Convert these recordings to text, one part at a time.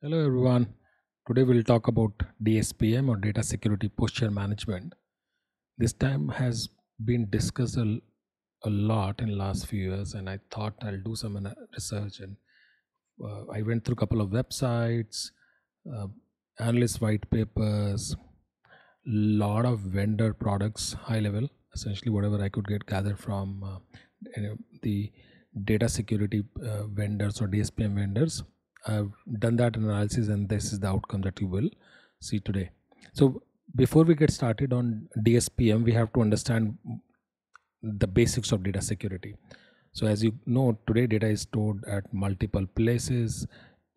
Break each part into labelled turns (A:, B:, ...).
A: Hello everyone. Today we'll talk about DSPM or data security posture management. This time has been discussed a, a lot in the last few years and I thought I'll do some research and uh, I went through a couple of websites, uh, analyst white papers, lot of vendor products, high level, essentially whatever I could get gathered from uh, the data security uh, vendors or DSPM vendors. I've done that analysis, and this is the outcome that you will see today. So, before we get started on DSPM, we have to understand the basics of data security. So, as you know, today data is stored at multiple places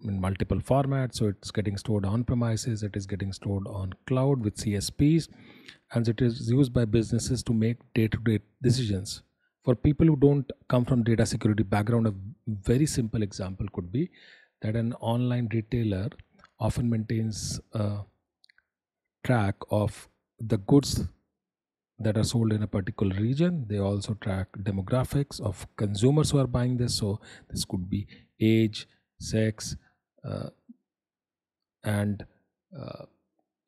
A: in multiple formats. So, it's getting stored on premises, it is getting stored on cloud with CSPs, and it is used by businesses to make day to day decisions. For people who don't come from data security background, a very simple example could be that an online retailer often maintains a track of the goods that are sold in a particular region. They also track demographics of consumers who are buying this. So this could be age, sex, uh, and uh,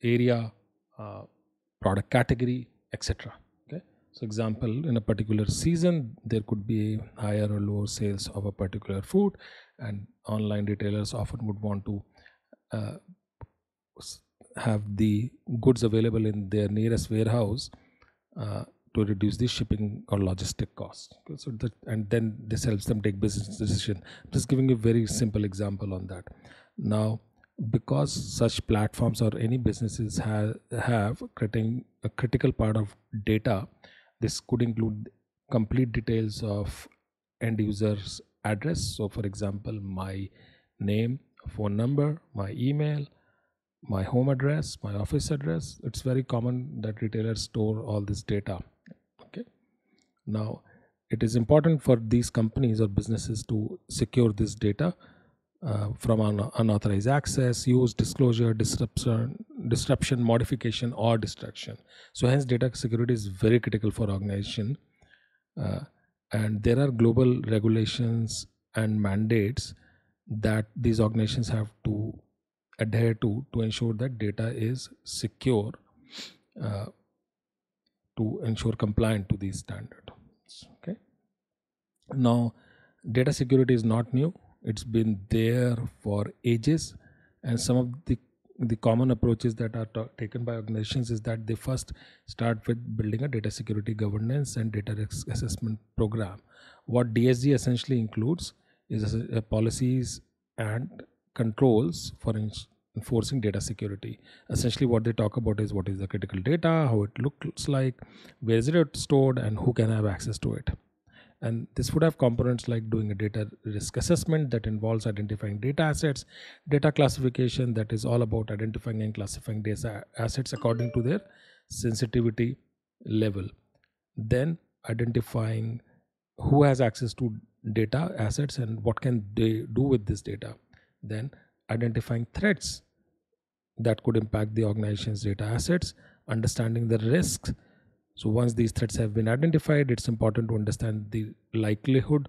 A: area, uh, product category, etc. So example, in a particular season, there could be higher or lower sales of a particular food, and online retailers often would want to uh, have the goods available in their nearest warehouse uh, to reduce the shipping or logistic costs. Okay, so that, and then this helps them take business decision. I'm just giving a very simple example on that. Now, because such platforms or any businesses have have a critical part of data, this could include complete details of end users address. So for example my name phone number my email my home address my office address. It's very common that retailers store all this data. Okay. Now it is important for these companies or businesses to secure this data uh, from un- unauthorized access use disclosure disruption disruption modification or destruction. So hence data security is very critical for organization. Uh, and there are global regulations and mandates that these organizations have to adhere to to ensure that data is secure uh, to ensure compliant to these standards. Okay? Now data security is not new. It's been there for ages. And some of the the common approaches that are ta- taken by organizations is that they first start with building a data security governance and data risk assessment program. What dsg essentially includes is policies and controls for enforcing data security. Essentially what they talk about is what is the critical data how it looks like where is it stored and who can have access to it and this would have components like doing a data risk assessment that involves identifying data assets data classification that is all about identifying and classifying data assets according to their sensitivity level. Then identifying who has access to data assets and what can they do with this data. Then identifying threats that could impact the organization's data assets understanding the risks so once these threats have been identified it's important to understand the likelihood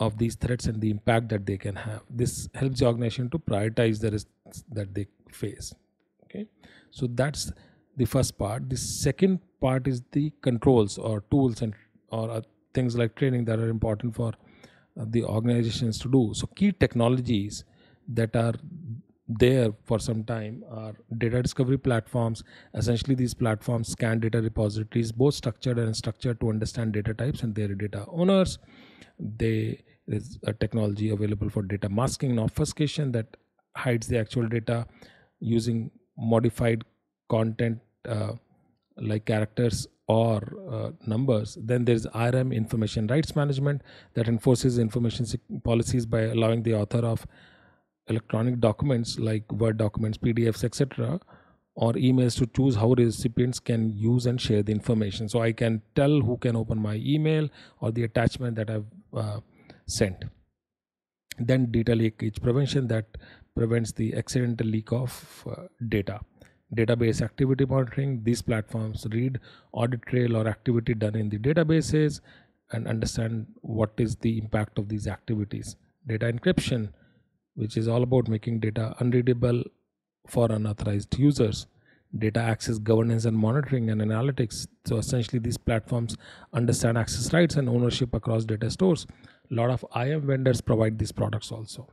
A: of these threats and the impact that they can have. This helps the organization to prioritize the risks that they face. Okay? So that's the first part. The second part is the controls or tools and or uh, things like training that are important for uh, the organizations to do. So key technologies that are there for some time are data discovery platforms. Essentially these platforms scan data repositories both structured and unstructured to understand data types and their data owners. They is a technology available for data masking and obfuscation that hides the actual data using modified content uh, like characters or uh, numbers. Then there's irm information rights management that enforces information policies by allowing the author of electronic documents like word documents pdfs etc or emails to choose how recipients can use and share the information. So i can tell who can open my email or the attachment that i've uh, sent. Then data leakage prevention that prevents the accidental leak of uh, data. Database activity monitoring these platforms read audit trail or activity done in the databases and understand what is the impact of these activities. Data encryption which is all about making data unreadable for unauthorized users. Data access governance and monitoring and analytics. So essentially these platforms understand access rights and ownership across data stores. A lot of IAM vendors provide these products also.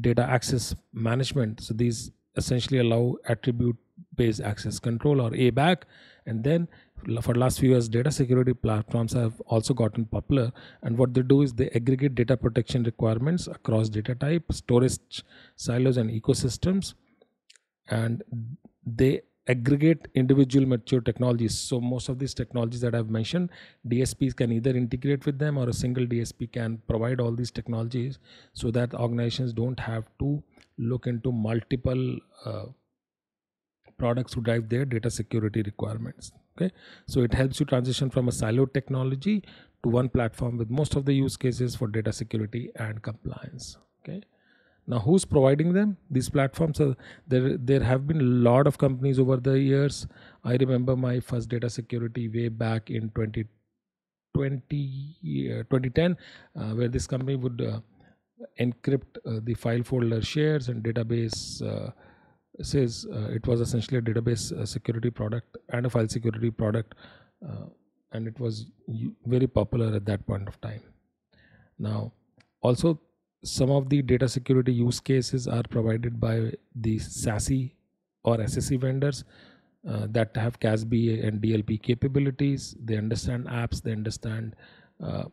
A: Data access management. So these essentially allow attribute based access control or ABAC. And then for last few years, data security platforms have also gotten popular. And what they do is they aggregate data protection requirements across data type, storage silos, and ecosystems. And they aggregate individual mature technologies. So most of these technologies that I've mentioned, DSPs can either integrate with them or a single DSP can provide all these technologies so that organizations don't have to look into multiple uh, products to drive their data security requirements okay? So it helps you transition from a siloed technology to one platform with most of the use cases for data security and compliance okay? Now who's providing them? These platforms are there there have been a lot of companies over the years. I remember my first data security way back in 2020 uh, 2010 uh, where this company would uh, encrypt uh, the file folder shares and database uh, says uh, it was essentially a database uh, security product and a file security product uh, and it was very popular at that point of time now also some of the data security use cases are provided by the SASE or SSE vendors uh, that have CASB and DLP capabilities. They understand apps, they understand uh,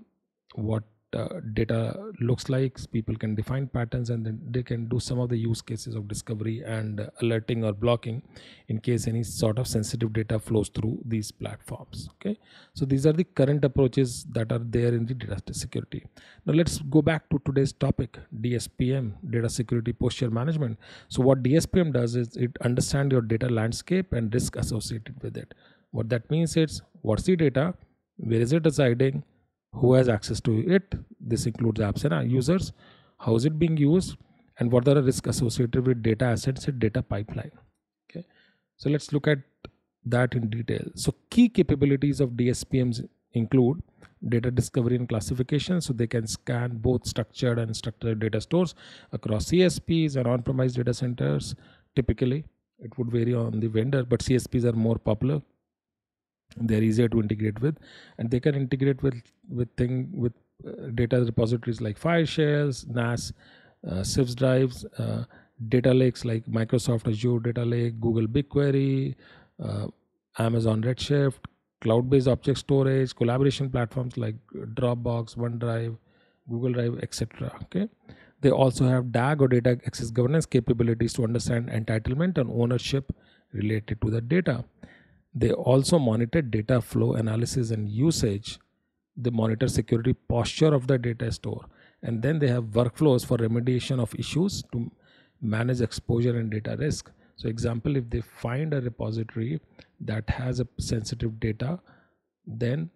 A: what uh, data looks like. People can define patterns and then they can do some of the use cases of discovery and alerting or blocking in case any sort of sensitive data flows through these platforms. Okay? So these are the current approaches that are there in the data security. Now let's go back to today's topic dspm data security posture management. So what dspm does is it understands your data landscape and risk associated with it. What that means is what's the data? Where is it residing who has access to it this includes apps and users how is it being used and what are the risks associated with data assets and data pipeline okay? So let's look at that in detail. So key capabilities of dspms include data discovery and classification so they can scan both structured and structured data stores across csps and on-premise data centers. Typically it would vary on the vendor but csps are more popular they're easier to integrate with. And they can integrate with with thing with uh, data repositories like file shares nas uh, CIFS drives uh, data lakes like microsoft azure data lake google bigquery uh, amazon redshift cloud-based object storage collaboration platforms like dropbox onedrive google drive etc okay? They also have dag or data access governance capabilities to understand entitlement and ownership related to the data they also monitor data flow analysis and usage. They monitor security posture of the data store. And then they have workflows for remediation of issues to manage exposure and data risk. So, example, if they find a repository that has a sensitive data, then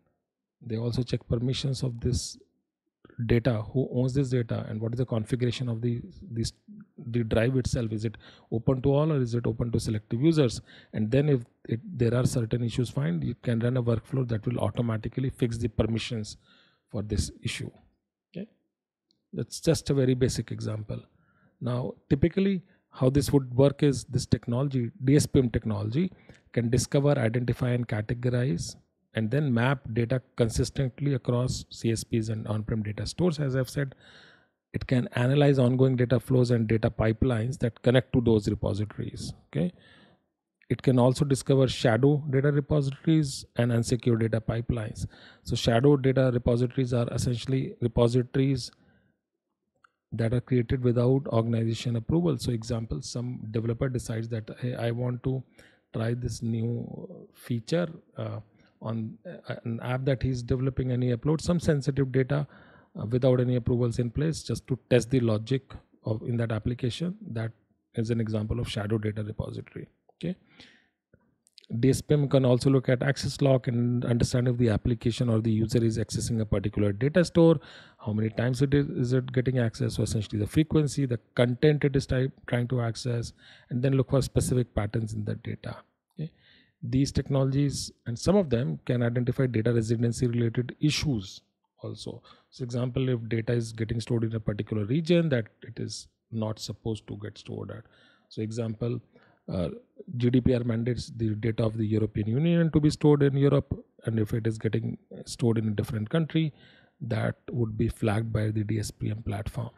A: they also check permissions of this data who owns this data and what is the configuration of the this the drive itself? Is it open to all or is it open to selective users? And then if it, there are certain issues find you can run a workflow that will automatically fix the permissions for this issue. Okay? That's just a very basic example. Now typically how this would work is this technology dspm technology can discover identify and categorize and then map data consistently across CSPs and on-prem data stores. As I've said, it can analyze ongoing data flows and data pipelines that connect to those repositories. Okay. It can also discover shadow data repositories and unsecure data pipelines. So shadow data repositories are essentially repositories that are created without organization approval. So example, some developer decides that hey, I want to try this new feature. Uh, on an app that he's developing and he uploads some sensitive data uh, without any approvals in place just to test the logic of in that application. That is an example of shadow data repository okay? DSPM can also look at access log and understand if the application or the user is accessing a particular data store, how many times it is, is it getting access, so essentially the frequency, the content it is type, trying to access, and then look for specific patterns in the data these technologies and some of them can identify data residency related issues also so example if data is getting stored in a particular region that it is not supposed to get stored at. So, example, uh, GDPR mandates the data of the European Union to be stored in Europe, and if it is getting stored in a different country, that would be flagged by the DSPM platform.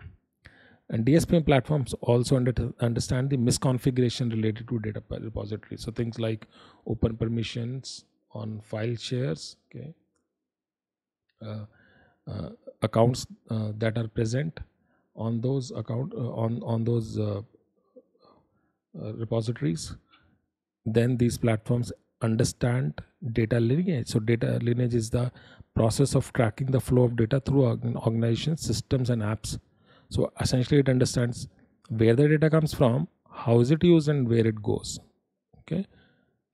A: And DSPM platforms also under, understand the misconfiguration related to data repository. So things like open permissions on file shares, okay, uh, uh, accounts uh, that are present on those account uh, on on those uh, uh, repositories. Then these platforms understand data lineage. So data lineage is the process of tracking the flow of data through organizations, systems, and apps so essentially it understands where the data comes from, how is it used and where it goes. Okay.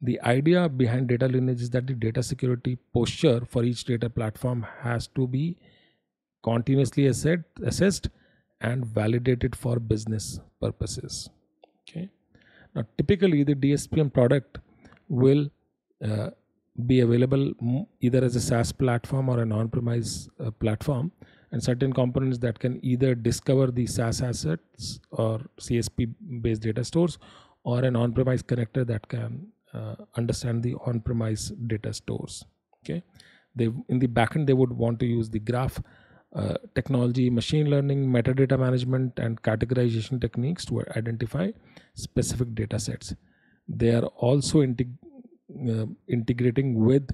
A: The idea behind data lineage is that the data security posture for each data platform has to be continuously assessed, assessed and validated for business purposes. Okay. Now, typically, the DSPM product will uh, be available either as a SaaS platform or an on-premise uh, platform and certain components that can either discover the SaaS assets or CSP based data stores or an on-premise connector that can uh, understand the on-premise data stores. Okay, they in the backend they would want to use the graph uh, technology, machine learning, metadata management, and categorization techniques to identify specific data sets. They are also integ- uh, integrating with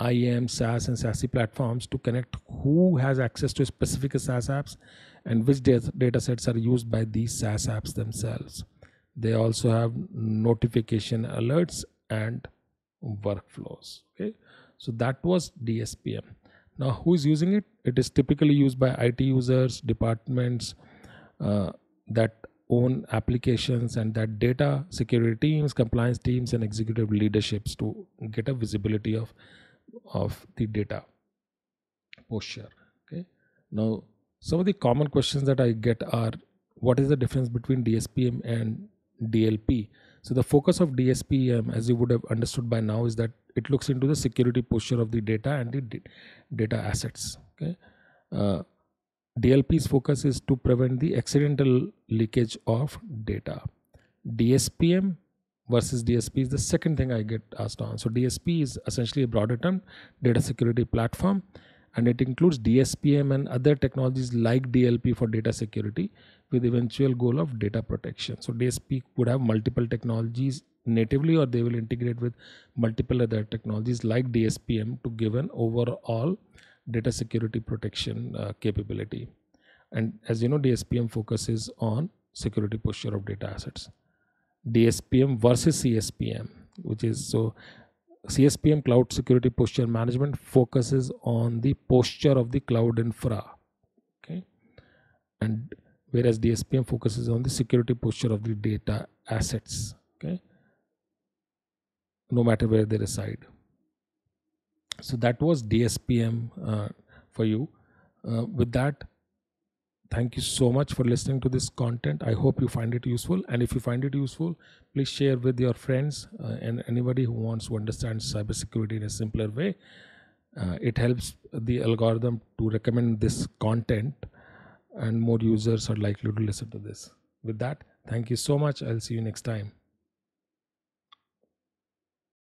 A: IAM, SaaS, and SASE platforms to connect who has access to specific SaaS apps and which data sets are used by these SaaS apps themselves. They also have notification alerts and workflows. Okay, so that was DSPM. Now, who is using it? It is typically used by IT users, departments uh, that own applications, and that data security teams, compliance teams, and executive leaderships to get a visibility of of the data posture okay? Now some of the common questions that i get are what is the difference between dspm and dlp so the focus of dspm as you would have understood by now is that it looks into the security posture of the data and the data assets okay? Uh, dlp's focus is to prevent the accidental leakage of data. Dspm versus DSP is the second thing I get asked on. So DSP is essentially a broader term, data security platform, and it includes DSPM and other technologies like DLP for data security with eventual goal of data protection. So DSP would have multiple technologies natively or they will integrate with multiple other technologies like DSPM to give an overall data security protection uh, capability. And as you know, DSPM focuses on security posture of data assets. DSPM versus CSPM, which is so CSPM cloud security posture management focuses on the posture of the cloud infra. Okay. And whereas DSPM focuses on the security posture of the data assets. Okay. No matter where they reside. So that was DSPM uh, for you. Uh, with that, thank you so much for listening to this content. I hope you find it useful. And if you find it useful please share with your friends uh, and anybody who wants to understand cybersecurity in a simpler way. Uh, it helps the algorithm to recommend this content and more users are likely to listen to this. With that thank you so much. I'll see you next time